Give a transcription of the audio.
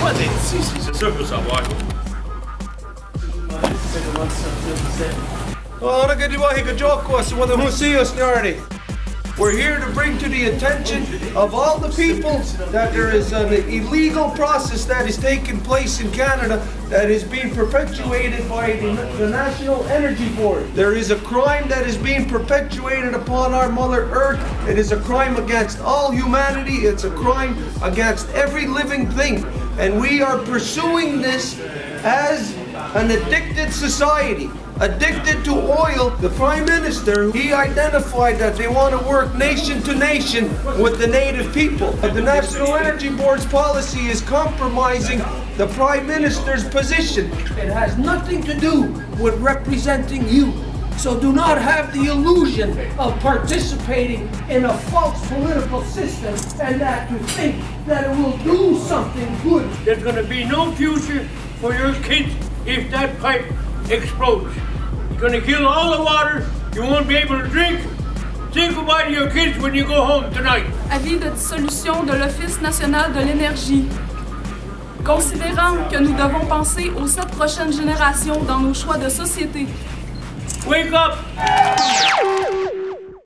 Quoi d'être ici? C'est ça que je veux savoir. Oh, look at what he could joke us when they see us already. We're here to bring to the attention of all the people that there is an illegal process that is taking place in Canada that is being perpetuated by the, the National Energy Board. There is a crime that is being perpetuated upon our Mother Earth. It is a crime against all humanity. It's a crime against every living thing. And we are pursuing this as an addicted society addicted to oil, the Prime Minister, he identified that they want to work nation to nation with the native people. But the National Energy Board's policy is compromising the Prime Minister's position. It has nothing to do with representing you. So do not have the illusion of participating in a false political system and that you think that it will do something good. There's going to be no future for your kids if that pipe explodes. It's going to kill all the water. You won't be able to drink. Say goodbye to your kids when you go home tonight. Avis de dissolution de l'Office national de l'énergie. Considérant que nous devons penser aux sept prochaines générations dans nos choix de société. Wake up!